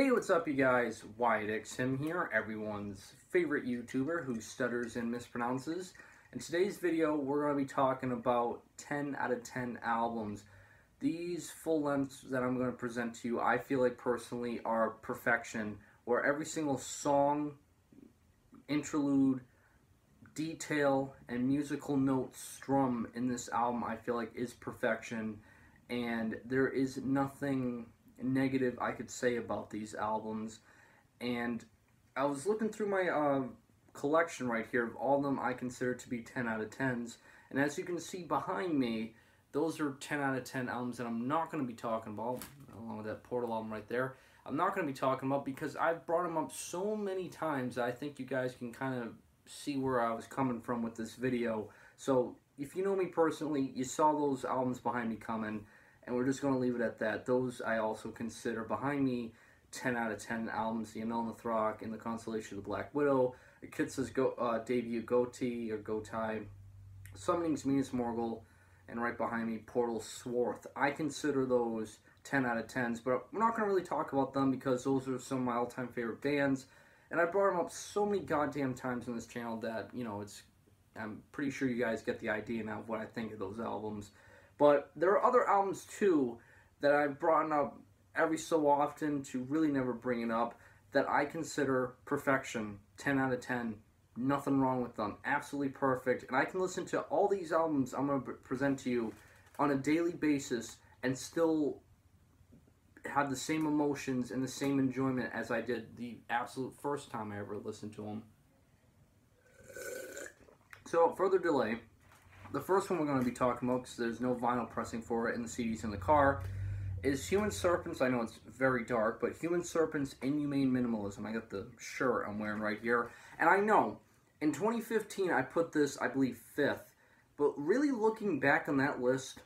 Hey, what's up, you guys? Wyatt X Him here, everyone's favorite YouTuber who stutters and mispronounces. In today's video, we're going to be talking about 10 out of 10 albums. These full lengths that I'm going to present to you, I feel like personally are perfection, where every single song, interlude, detail, and musical notes strum in this album, I feel like is perfection. And there is nothing negative I could say about these albums. And I was looking through my uh, collection right here of all of them I consider to be 10 out of 10s. And as you can see behind me, those are 10 out of 10 albums that I'm not going to be talking about, along with that Portal album right there. I'm not going to be talking about because I've brought them up so many times I think you guys can kind of see where I was coming from with this video. So if you know me personally, you saw those albums behind me coming and we're just going to leave it at that. Those I also consider behind me 10 out of 10 albums, The Amel Throck and The Consolation of the Black Widow, Akitsa's go, uh, debut Goatee or Gotai, Summoning's Minas Morgul, and right behind me Portal Swarth. I consider those 10 out of 10s, but we're not going to really talk about them because those are some of my all-time favorite bands. And I brought them up so many goddamn times on this channel that, you know, it's I'm pretty sure you guys get the idea now of what I think of those albums. But there are other albums too that I've brought up every so often to really never bring it up that I consider perfection. 10 out of 10. Nothing wrong with them. Absolutely perfect. And I can listen to all these albums I'm going to present to you on a daily basis and still have the same emotions and the same enjoyment as I did the absolute first time I ever listened to them. So, further delay, the first one we're going to be talking about, because there's no vinyl pressing for it and the CD's in the car, is Human Serpents. I know it's very dark, but Human Serpents Inhumane Minimalism. I got the shirt I'm wearing right here. And I know, in 2015, I put this, I believe, fifth. But really looking back on that list,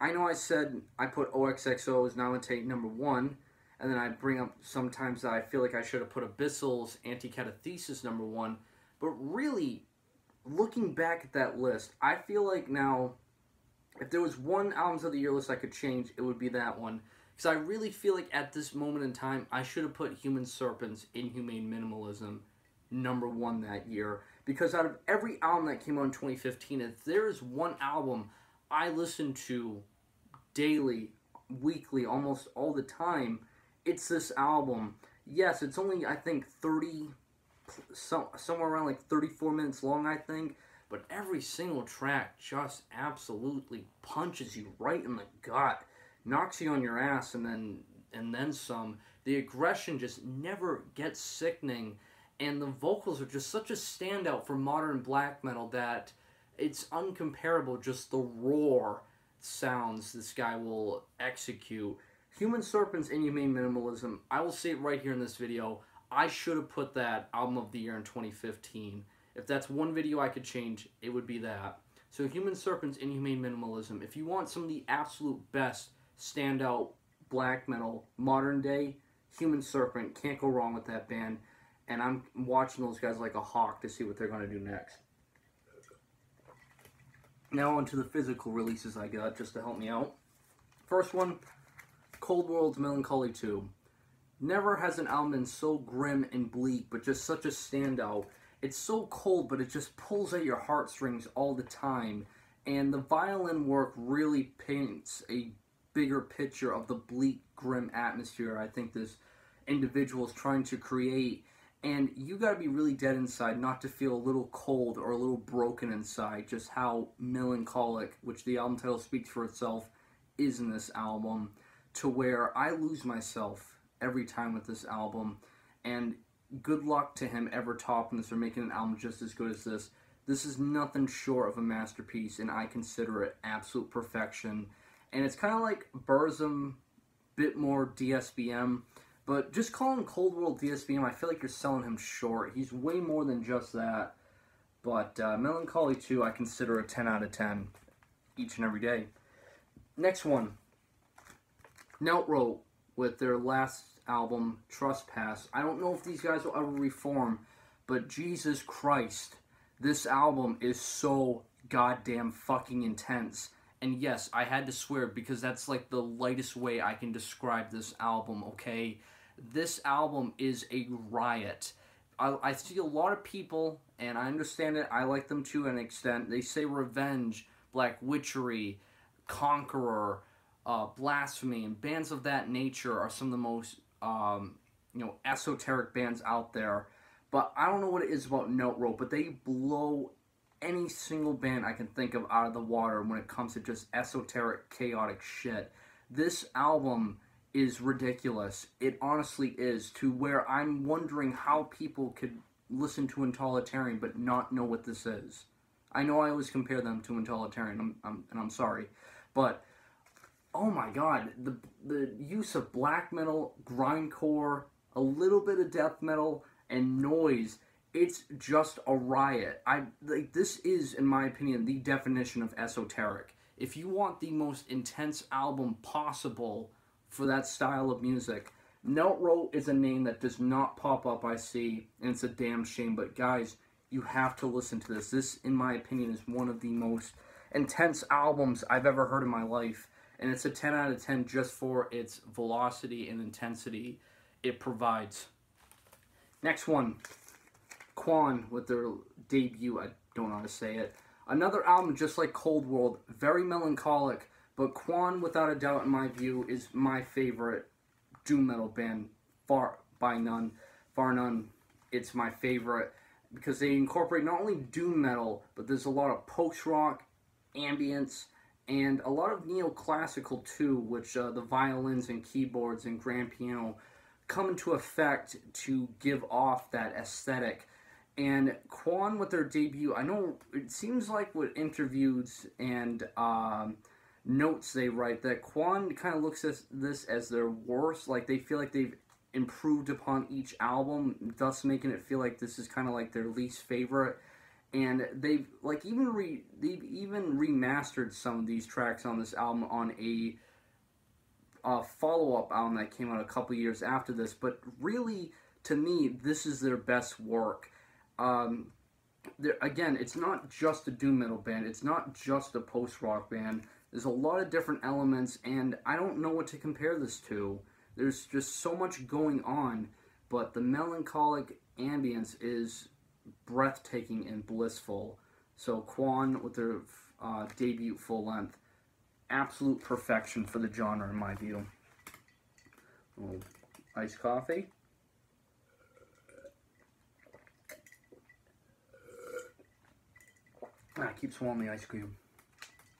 I know I said I put OXXO as now take number one, and then I bring up sometimes that I feel like I should have put Abyssal's Antikatastaseis number one, but really, looking back at that list, I feel like now, if there was one albums of the year list I could change, it would be that one. Because I really feel like at this moment in time, I should have put Human Serpents Inhumane Minimalism number one that year. Because out of every album that came out in 2015, if there is one album I listen to daily, weekly, almost all the time, it's this album. Yes, it's only, I think, 30 some, somewhere around like 34 minutes long, I think. But every single track just absolutely punches you right in the gut, knocks you on your ass, and then and then some. The aggression just never gets sickening, and the vocals are just such a standout for modern black metal that it's uncomparable. Just the roar sounds this guy will execute. Human Serpents Inhumane Minimalism. I will say it right here in this video. I should have put that album of the year in 2015. If that's one video I could change, it would be that. So Human Serpents, Inhumane Minimalism. If you want some of the absolute best standout black metal, modern day, Human Serpent, can't go wrong with that band. And I'm watching those guys like a hawk to see what they're going to do next. Now on to the physical releases I got just to help me out. First one, Coldworld's Melancholy 2. Never has an album been so grim and bleak, but just such a standout. It's so cold, but it just pulls at your heartstrings all the time. And the violin work really paints a bigger picture of the bleak, grim atmosphere I think this individual is trying to create. And you gotta be really dead inside not to feel a little cold or a little broken inside, just how melancholic, which the album title speaks for itself, is in this album, to where I lose myself every time with this album. And good luck to him ever topping this or making an album just as good as this. This is nothing short of a masterpiece, and I consider it absolute perfection. And it's kind of like Burzum, bit more DSBM, but just calling Coldworld DSBM, I feel like you're selling him short. He's way more than just that. But uh, Melancholy 2, I consider a 10 out of 10 each and every day. Next one. Knelt Rote with their last album, Trespass. I don't know if these guys will ever reform, but Jesus Christ, this album is so goddamn fucking intense. And yes, I had to swear because that's like the lightest way I can describe this album, okay? This album is a riot. I, I see a lot of people, and I understand it. I like them to an extent. They say Revenge, Black Witchery, Conqueror, uh, Blasphemy, and bands of that nature are some of the most um, you know esoteric bands out there. But I don't know what it is about Knelt Rote, but they blow any single band I can think of out of the water when it comes to just esoteric, chaotic shit. This album is ridiculous. It honestly is, to where I'm wondering how people could listen to Intoletarian but not know what this is. I know I always compare them to Intoletarian, I'm, I'm, and I'm sorry, but oh my god, the the use of black metal, grindcore, a little bit of death metal, and noise. It's just a riot. I like this is, in my opinion, the definition of esoteric. If you want the most intense album possible for that style of music, Knelt Rote is a name that does not pop up. I see, and it's a damn shame. But guys, you have to listen to this. This, in my opinion, is one of the most intense albums I've ever heard in my life and it's a 10 out of 10 just for its velocity and intensity it provides. Next one, Kauan with their debut, I don't know how to say it. Another album just like Coldworld, very melancholic, but Kauan, without a doubt, in my view, is my favorite doom metal band, far by none, far none. It's my favorite because they incorporate not only doom metal, but there's a lot of post rock, ambience, and a lot of neoclassical too, which uh, the violins and keyboards and grand piano come into effect to give off that aesthetic. And Kauan, with their debut, I know it seems like with interviews and um, notes they write that Kauan kind of looks at this as their worst. Like they feel like they've improved upon each album, thus making it feel like this is kind of like their least favorite and they've like even re they've even remastered some of these tracks on this album on a uh, follow-up album that came out a couple years after this. But really to me this is their best work. Um, again it's not just a doom metal band. It's not just a post-rock band. There's a lot of different elements and i don't know what to compare this to. There's just so much going on but the melancholic ambience is breathtaking and blissful. So Kauan with their uh, debut full length, absolute perfection for the genre in my view. Oh, iced coffee. Ah, I keep swallowing the ice cream.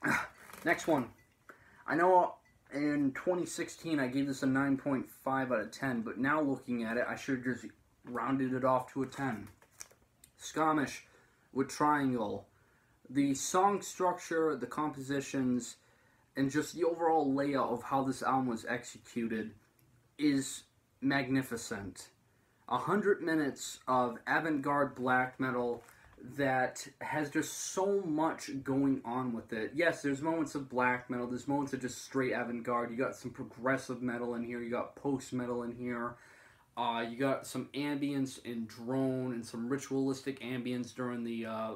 Next one. I know in 2016 I gave this a 9.5 out of 10, but now looking at it, I should have just rounded it off to a 10. Schammasch with Triangle. The song structure, the compositions, and just the overall layout of how this album was executed is magnificent. A hundred minutes of avant-garde black metal that has just so much going on with it. Yes, there's moments of black metal, there's moments of just straight avant-garde. You got some progressive metal in here, you got post metal in here. Uh, you got some ambience and drone and some ritualistic ambience during the uh,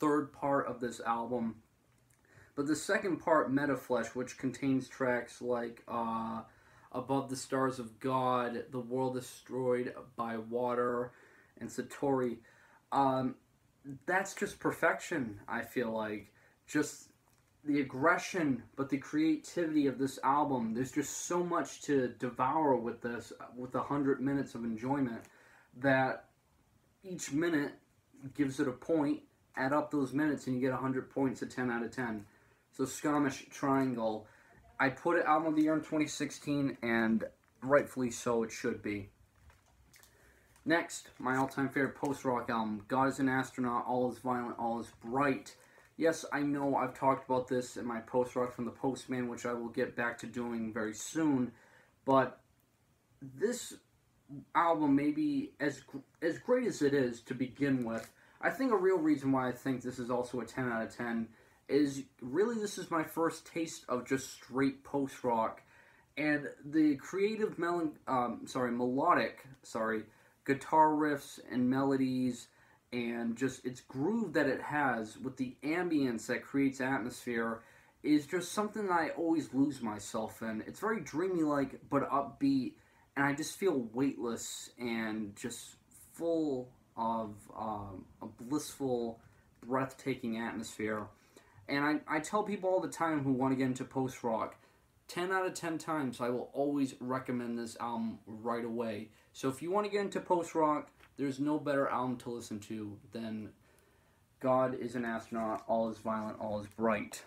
third part of this album. But the second part, Metaflesh, which contains tracks like uh, Above the Stars of God, The World Destroyed by Water, and Satori, um, that's just perfection, I feel like. Just the aggression, but the creativity of this album. There's just so much to devour with this, with a hundred minutes of enjoyment, that each minute gives it a point. Add up those minutes, and you get hundred points, a ten out of ten. So Schammasch Triangle, I put it album of the year in 2016, and rightfully so, it should be. Next, my all-time favorite post-rock album, God is an Astronaut, All is Violent, All is Bright. Yes, I know I've talked about this in my post rock from the Postman, which I will get back to doing very soon, but this album may be as as great as it is to begin with. I think a real reason why I think this is also a 10 out of 10 is really this is my first taste of just straight post rock and the creative melon um, sorry melodic sorry guitar riffs and melodies and just its groove that it has with the ambience that creates atmosphere is just something that I always lose myself in. It's very dreamy like but upbeat and I just feel weightless and just full of um, a blissful, breathtaking atmosphere. And I, I tell people all the time who want to get into post rock, 10 out of 10 times I will always recommend this album right away. So if you want to get into post rock, there's no better album to listen to than God is an Astronaut, All is Violent, All is Bright.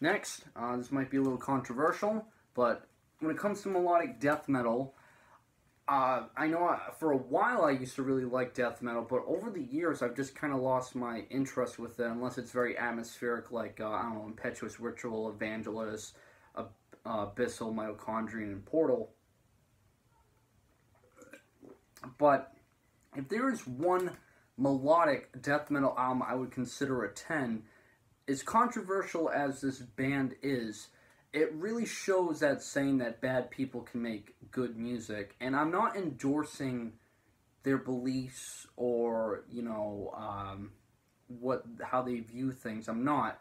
Next, uh, this might be a little controversial, but when it comes to melodic death metal, uh, I know I, for a while I used to really like death metal, but over the years I've just kind of lost my interest with it, unless it's very atmospheric, like, uh, I don't know, Impetuous Ritual, Evangelist, uh, Abyssal, Mitochondrion, and Portal. But if there is one melodic death metal album I would consider a 10, as controversial as this band is, it really shows that saying that bad people can make good music. And I'm not endorsing their beliefs or, you know, um, what how they view things. I'm not.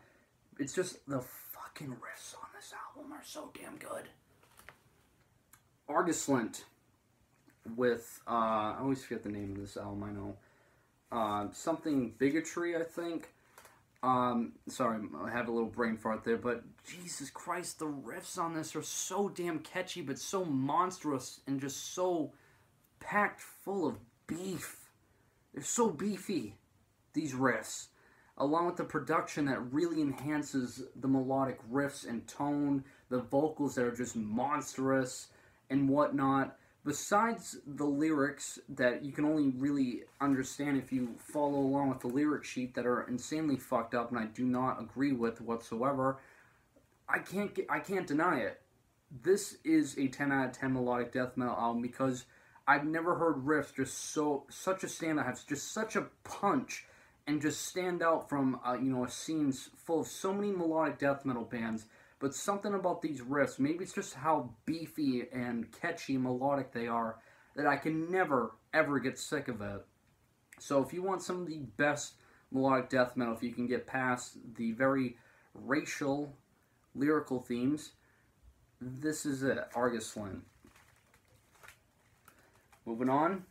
It's just the fucking riffs on this album are so damn good. Arghoslent with uh, I always forget the name of this album. I know uh, something bigotry. I think. Um, sorry, I have a little brain fart there, but Jesus Christ, the riffs on this are so damn catchy, but so monstrous and just so packed full of beef. They're so beefy, these riffs, along with the production that really enhances the melodic riffs and tone, the vocals that are just monstrous and whatnot besides the lyrics that you can only really understand if you follow along with the lyric sheet that are insanely fucked up and I do not agree with whatsoever, I can't get, I can't deny it. This is a 10 out of 10 melodic death metal album because I've never heard riffs just so such a standout have just such a punch and just stand out from uh, you know a scenes full of so many melodic death metal bands but something about these riffs, maybe it's just how beefy and catchy melodic they are, that I can never, ever get sick of it. So if you want some of the best melodic death metal, if you can get past the very racial, lyrical themes, this is it, Arghoslent. Moving on,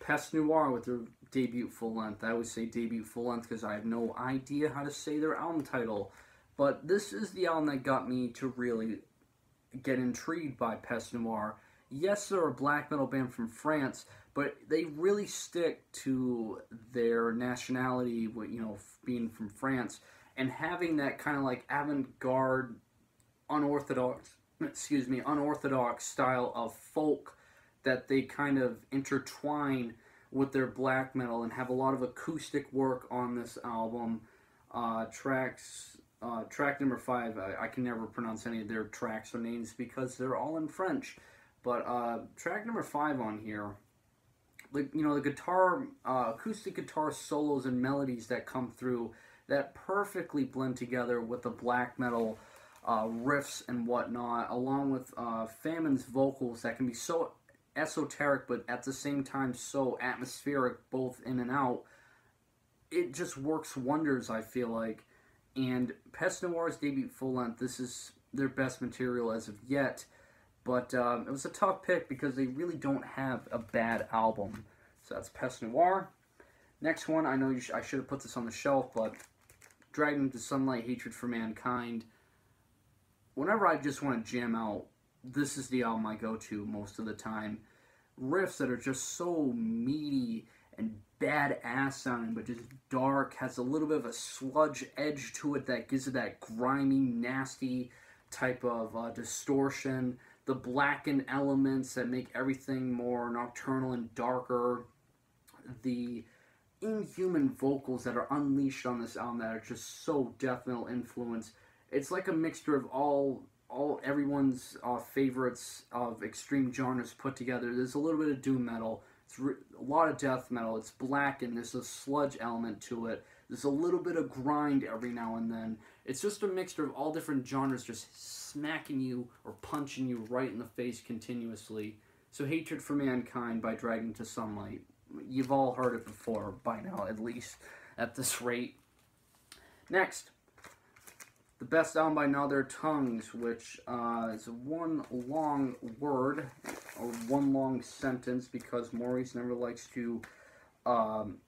Peste Noire with their debut full length. I always say debut full length because I have no idea how to say their album title. But this is the album that got me to really get intrigued by Peste Noire. Yes, they're a black metal band from France, but they really stick to their nationality, you know, being from France, and having that kind of like avant-garde, unorthodox, excuse me, unorthodox style of folk that they kind of intertwine with their black metal and have a lot of acoustic work on this album. Uh, tracks uh, track number five, I, I, can never pronounce any of their tracks or names because they're all in French. But uh, track number five on here, like you know, the guitar, uh, acoustic guitar solos and melodies that come through that perfectly blend together with the black metal uh, riffs and whatnot, along with uh, Famine's vocals that can be so esoteric but at the same time so atmospheric, both in and out. It just works wonders. I feel like and Peste Noire's debut full length, this is their best material as of yet. But um, it was a tough pick because they really don't have a bad album. So that's Pest Noire. Next one, I know sh I should have put this on the shelf, but Dragged Into Sunlight, Hatred for Mankind. Whenever I just want to jam out, this is the album I go to most of the time. Riffs that are just so meaty and badass sounding, but just dark, has a little bit of a sludge edge to it that gives it that grimy, nasty type of uh, distortion. The blackened elements that make everything more nocturnal and darker. The inhuman vocals that are unleashed on this album that are just so death metal influence. It's like a mixture of all all everyone's uh, favorites of extreme genres put together. There's a little bit of doom metal, a lot of death metal. It's black and there's a sludge element to it. There's a little bit of grind every now and then. It's just a mixture of all different genres just smacking you or punching you right in the face continuously. So Hatred for Mankind by Dragged Into Sunlight. You've all heard it before by now, at least, at this rate. Next, The best album by Gnaw Their Tongues, which uh, is one long word or one long sentence because Maurice never likes to um,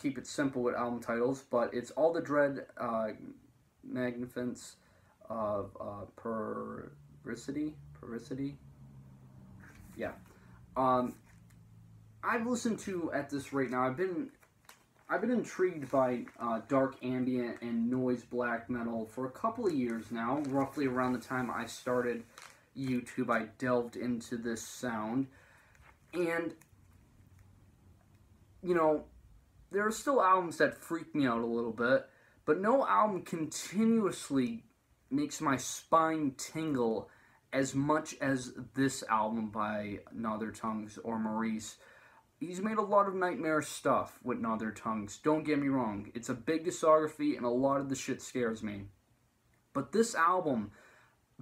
keep it simple with album titles. But it's All the Dread uh, Magnificence of uh, Perversity. Perversity? Yeah. Um, I've listened to at this rate now. I've been I've been intrigued by uh, dark ambient and noise black metal for a couple of years now. Roughly around the time I started YouTube, I delved into this sound, and you know, there are still albums that freak me out a little bit, but no album continuously makes my spine tingle as much as this album by Gnaw Their Tongues or Maurice he's made a lot of nightmare stuff with Gnaw Their Tongues. Don't get me wrong. It's a big discography, and a lot of the shit scares me. But this album,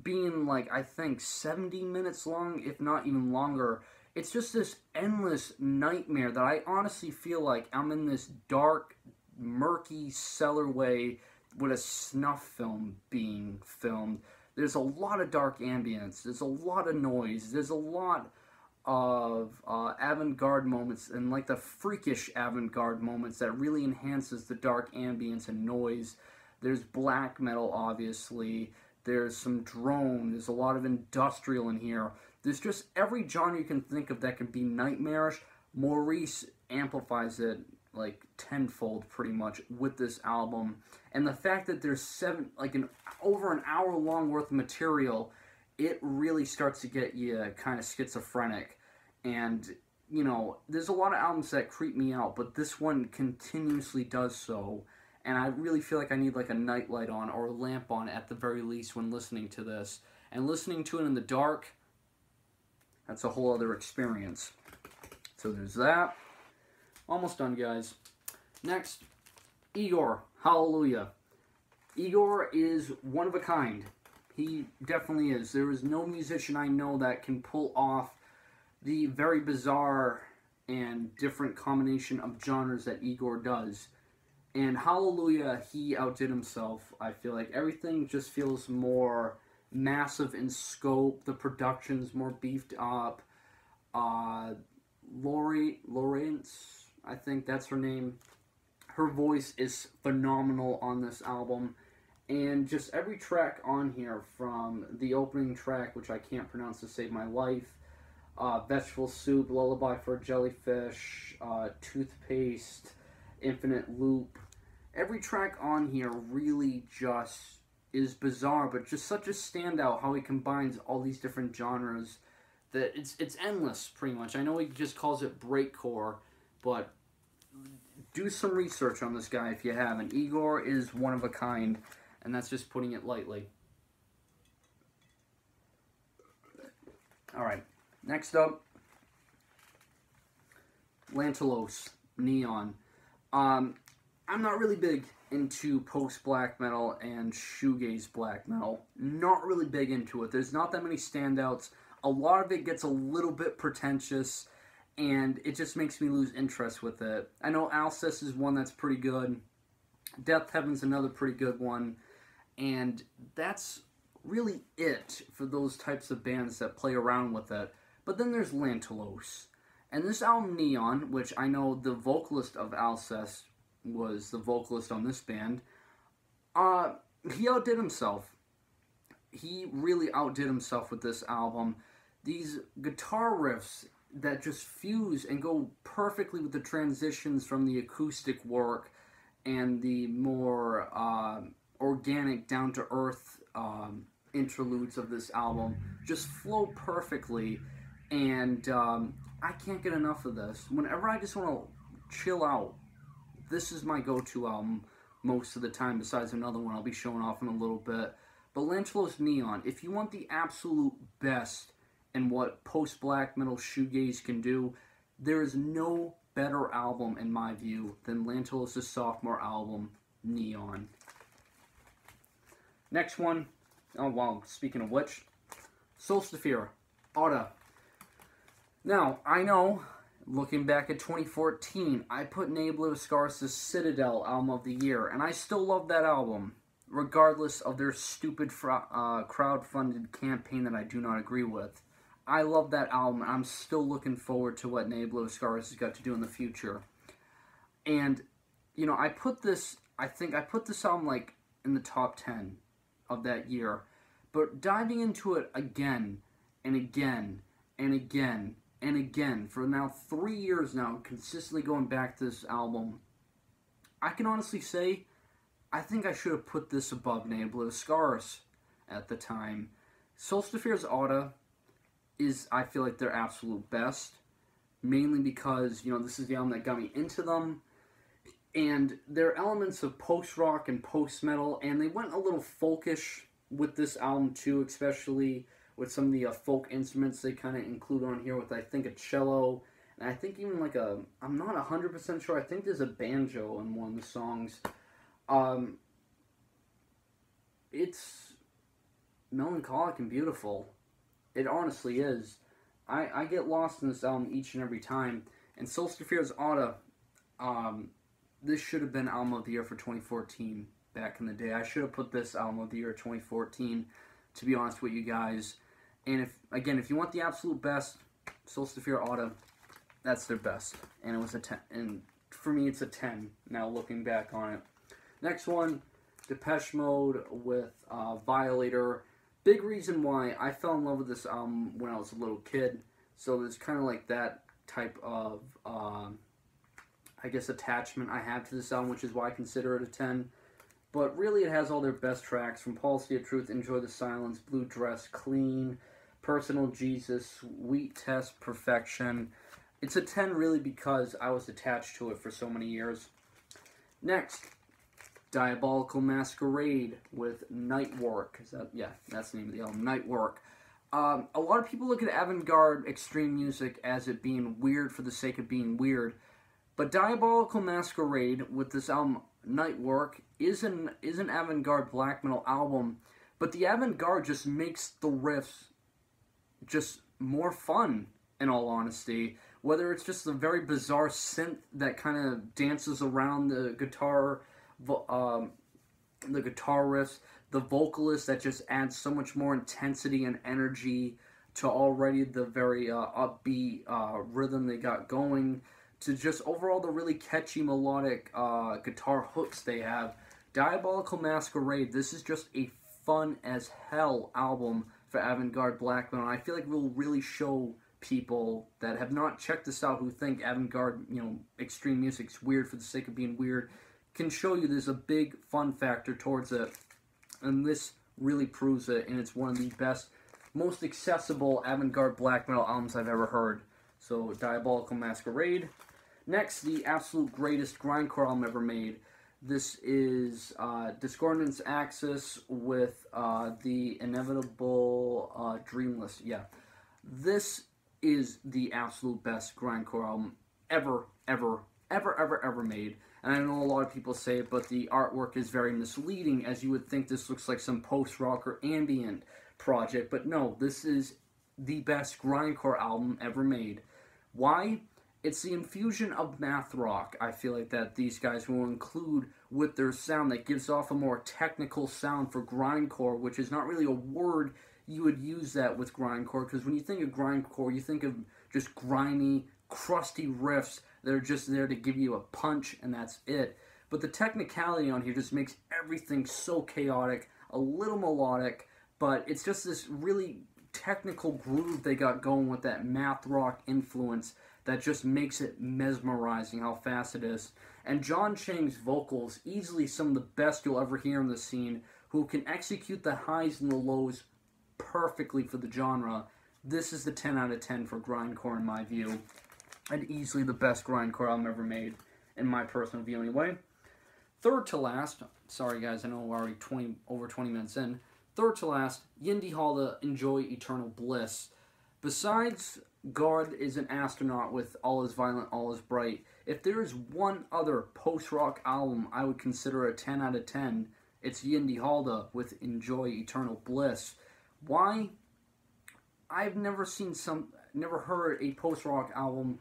being like, I think 70 minutes long, if not even longer, it's just this endless nightmare that I honestly feel like I'm in this dark, murky cellarway with a snuff film being filmed. There's a lot of dark ambience. There's a lot of noise. There's a lot of uh, avant-garde moments and like the freakish avant-garde moments that really enhances the dark ambience and noise. There's black metal, obviously. There's some drone. There's a lot of industrial in here. There's just every genre you can think of that can be nightmarish. Maurice amplifies it like tenfold pretty much with this album. And the fact that there's seven, like an over an hour long worth of material it really starts to get you kind of schizophrenic. And, you know, there's a lot of albums that creep me out, but this one continuously does so. And I really feel like I need like a nightlight on or a lamp on at the very least when listening to this. And listening to it in the dark, that's a whole other experience. So there's that. Almost done, guys. Next, Igorrr. Hallelujah. Igorrr is one of a kind. He definitely is. There is no musician I know that can pull off the very bizarre and different combination of genres that Igorrr does. And Hallelujah, he outdid himself. I feel like everything just feels more massive in scope. The production's more beefed up. Uh, Lori Lawrence, I think that's her name. Her voice is phenomenal on this album and just every track on here from the opening track, which I can't pronounce to save my life, uh, Vegetable Soup, Lullaby for a Jellyfish, uh, Toothpaste, Infinite Loop. Every track on here really just is bizarre, but just such a standout how he combines all these different genres that it's it's endless pretty much. I know he just calls it breakcore, but do some research on this guy if you haven't. Igorrr is one of a kind and that's just putting it lightly. All right, next up, Lantlos, Neon. Um, I'm not really big into post-black metal and shoegaze black metal. Not really big into it. There's not that many standouts. A lot of it gets a little bit pretentious, and it just makes me lose interest with it. I know Alcest is one that's pretty good. Deafheaven's another pretty good one. And that's really it for those types of bands that play around with it. But then there's Lantlos. And this album, Neon, which I know the vocalist of Alcest was the vocalist on this band, uh, he outdid himself. He really outdid himself with this album. These guitar riffs that just fuse and go perfectly with the transitions from the acoustic work and the more uh, organic, down to earth um, interludes of this album just flow perfectly, and um, I can't get enough of this. Whenever I just want to chill out, this is my go to album most of the time, besides another one I'll be showing off in a little bit. But Neon, if you want the absolute best in what post black metal shoegaze can do, there is no better album in my view than Lantlos' sophomore album, Neon. Next one, oh well, speaking of which, Solstafir, Otta. Now, I know, looking back at 2014, I put Ne Obliviscaris's Citadel album of the year, and I still love that album. regardless of their stupid uh, crowd-funded campaign that I do not agree with. I love that album. I'm still looking forward to what Ne Obliviscaris has got to do in the future. And, you know, I put this, I think I put this album like in the top 10 of that year. But diving into it again and again and again and again for now three years now, consistently going back to this album, I can honestly say I think I should have put this above Ne Obliviscaris at the time. Solstafir's Otta is, I feel like, their absolute best. Mainly because, you know, this is the album that got me into them. And there are elements of post rock and post metal, and they went a little folkish with this album too, especially with some of the uh, folk instruments they kind of include on here with, I think, a cello. And I think even like a, I'm not 100% sure, I think there's a banjo in one of the songs. Um, it's melancholic and beautiful. It honestly is. I, I get lost in this album each and every time. And Solstafir's Otta, um, this should have been album of the year for 2014 back in the day. I should have put this album of the year 2014, to be honest with you guys. And if again, if you want the absolute best, Solstafir Otta, that's their best. And it was a 10. And for me, it's a 10 now looking back on it. Next one, Depeche Mode with uh, Violator. Big reason why I fell in love with this album when I was a little kid. So it's kind of like that type of, uh, I guess, attachment I have to this album, which is why I consider it a 10. But really, it has all their best tracks from Policy of Truth, Enjoy the Silence, Blue Dress, Clean, Personal Jesus, Sweetest, Perfection. It's a 10 really because I was attached to it for so many years. Next, Diabolical Masquerade with Nightwork. Is that yeah? That's the name of the album. Nightwork. Um, a lot of people look at avant-garde extreme music as it being weird for the sake of being weird, but Diabolical Masquerade with this album Nightwork is an is an avant-garde black metal album, but the avant-garde just makes the riffs just more fun. In all honesty, whether it's just the very bizarre synth that kind of dances around the guitar um, the guitar riffs, the vocalist that just adds so much more intensity and energy to already the very uh, upbeat uh, rhythm they got going, to just overall the really catchy melodic uh, guitar hooks they have. Diabolical Masquerade, this is just a fun as hell album for avant-garde black metal. I feel like we'll really show people that have not checked this out who think avant-garde, you know, extreme music's weird for the sake of being weird can show you there's a big fun factor towards it. And this really proves it, and it's one of the best, most accessible avant-garde black metal albums I've ever heard. So, Diabolical Masquerade. Next, the absolute greatest grindcore album ever made. This is uh, Discordance Axis with uh, the inevitable uh, Dreamless. Yeah, this is the absolute best grindcore album ever, ever, ever, ever, ever made. And I know a lot of people say it, but the artwork is very misleading, as you would think this looks like some post rock or ambient project. But no, this is the best grindcore album ever made. Why? It's the infusion of math rock, I feel like, that these guys will include with their sound that gives off a more technical sound for grindcore, which is not really a word you would use that with grindcore, because when you think of grindcore, you think of just grimy, crusty riffs that are just there to give you a punch, and that's it. But the technicality on here just makes everything so chaotic, a little melodic, but it's just this really technical groove they got going with that math rock influence that just makes it mesmerizing how fast it is. And Jon Chang's vocals, easily some of the best you'll ever hear in the scene, who can execute the highs and the lows perfectly for the genre. This is the 10 out of 10 for grindcore in my view and easily the best grindcore album ever made, in my personal view anyway. Third to last, sorry guys, I know we're already 20 over 20 minutes in. Third to last, Yndi Halda Enjoy Eternal Bliss. Besides God is an astronaut with All is Violent, All is Bright, if there is one other post-rock album I would consider a 10 out of 10, it's Yndi Halda with Enjoy Eternal Bliss. Why? I've never seen some, never heard a post-rock album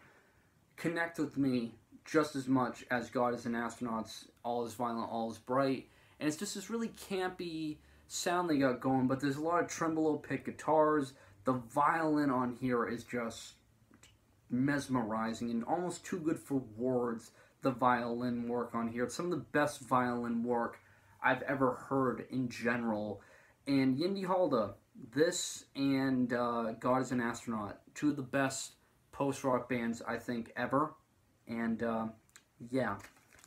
connect with me just as much as God is an Astronaut's All is Violent, All is Bright. and it's just this really campy sound they got going. But there's a lot of tremolo pick guitars. The violin on here is just mesmerizing and almost too good for words. The violin work on here, it's some of the best violin work I've ever heard in general. And Yndi Halda, this and uh, God is an Astronaut, two of the best post rock bands I think ever. And uh, yeah,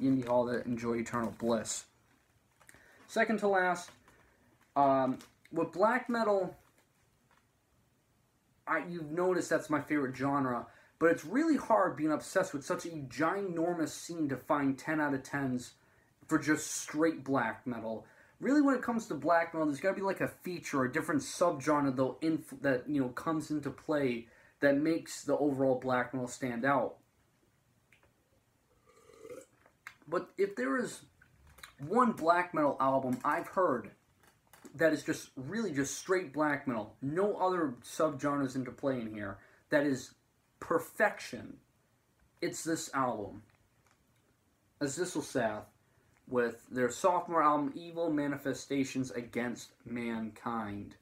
Yndi Halda, enjoy eternal bliss. Second to last, um, with black metal, I, you've noticed that's my favorite genre, but it's really hard being obsessed with such a ginormous scene to find 10 out of 10s for just straight black metal. Really, when it comes to black metal, there's got to be like a feature, or a different subgenre though inf- that you know comes into play that makes the overall black metal stand out. But if there is one black metal album I've heard that is just really just straight black metal, no other subgenres into play in here, that is perfection, it's this album. Azelisassath with their sophomore album, Evil Manifestations Against Mankind.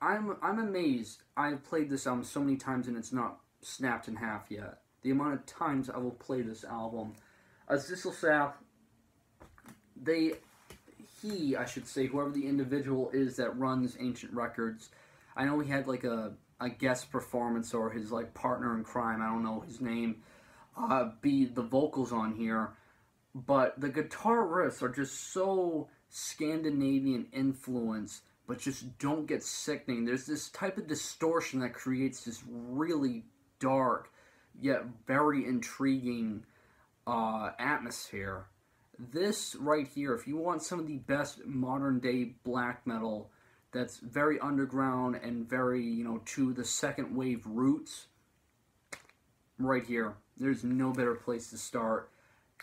I'm I'm amazed. I've played this album so many times and it's not snapped in half yet. The amount of times I will play this album. Azelisassath, they, he, I should say, whoever the individual is that runs Ancient Records, I know he had like a, a guest performance or his like partner in crime, I don't know his name, uh, be the vocals on here but the guitar riffs are just so Scandinavian influence, but just don't get sickening. There's this type of distortion that creates this really dark yet very intriguing uh, atmosphere. This right here, if you want some of the best modern day black metal that's very underground and very, you know, to the second wave roots, right here, there's no better place to start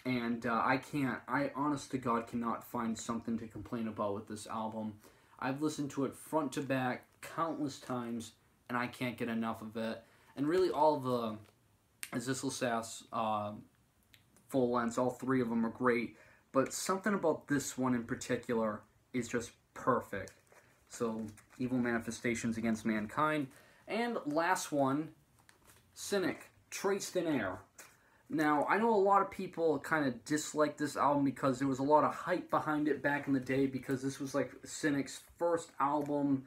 and uh, I can't, I honest to God cannot find something to complain about with this album. I've listened to it front to back countless times, and I can't get enough of it. And really, all the Azelisassath's uh, full lengths, all three of them are great, but something about this one in particular is just perfect. So, Evil Manifestations Against Mankind. And last one, Cynic, Traced in Air. Now, I know a lot of people kind of dislike this album because there was a lot of hype behind it back in the day because this was like Cynic's first album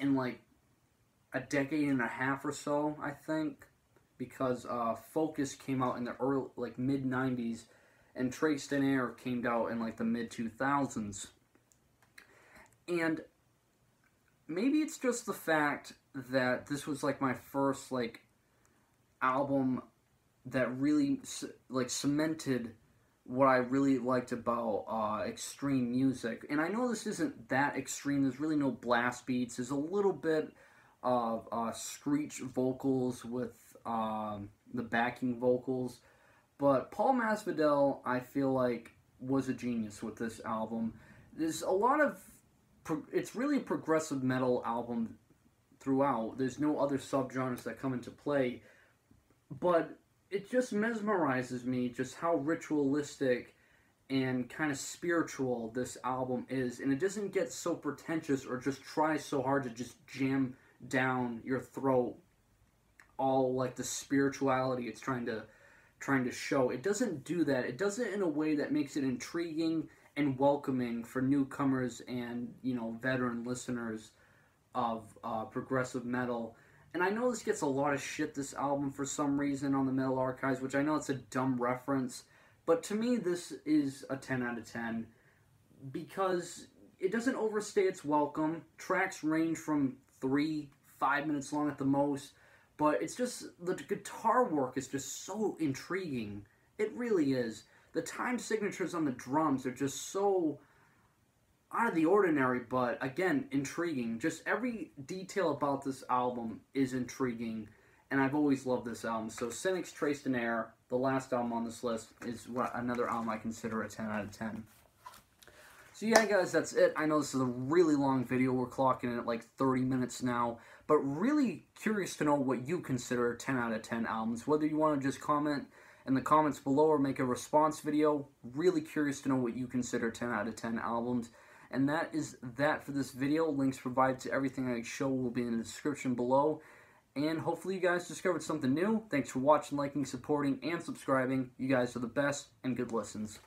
in like a decade and a half or so, I think. Because uh, Focus came out in the early, like mid 90s and Traced in Air came out in like the mid 2000s. And maybe it's just the fact that this was like my first like album that really like cemented what I really liked about uh, extreme music. And I know this isn't that extreme. There's really no blast beats. There's a little bit of uh, screech vocals with um, the backing vocals. But Paul Masvidal, I feel like, was a genius with this album. There's a lot of. Pro- it's really a progressive metal album throughout. There's no other subgenres that come into play. But it just mesmerizes me just how ritualistic and kind of spiritual this album is and it doesn't get so pretentious or just try so hard to just jam down your throat all like the spirituality it's trying to trying to show. It doesn't do that. It does it in a way that makes it intriguing and welcoming for newcomers and you know veteran listeners of uh, progressive metal. And I know this gets a lot of shit, this album, for some reason on the Metal Archives, which I know it's a dumb reference, but to me, this is a 10 out of 10 because it doesn't overstay its welcome. Tracks range from three, five minutes long at the most, but it's just the guitar work is just so intriguing. It really is. The time signatures on the drums are just so out of the ordinary, but again, intriguing. Just every detail about this album is intriguing, and I've always loved this album. So, Cynic's Traced in Air, the last album on this list, is another album I consider a 10 out of 10. So yeah, guys, that's it. I know this is a really long video. We're clocking in at like 30 minutes now. But really curious to know what you consider 10 out of 10 albums. Whether you want to just comment in the comments below or make a response video. Really curious to know what you consider 10 out of 10 albums. And that is that for this video. Links provided to everything I show will be in the description below. And hopefully you guys discovered something new. Thanks for watching, liking, supporting, and subscribing. You guys are the best, and good listens.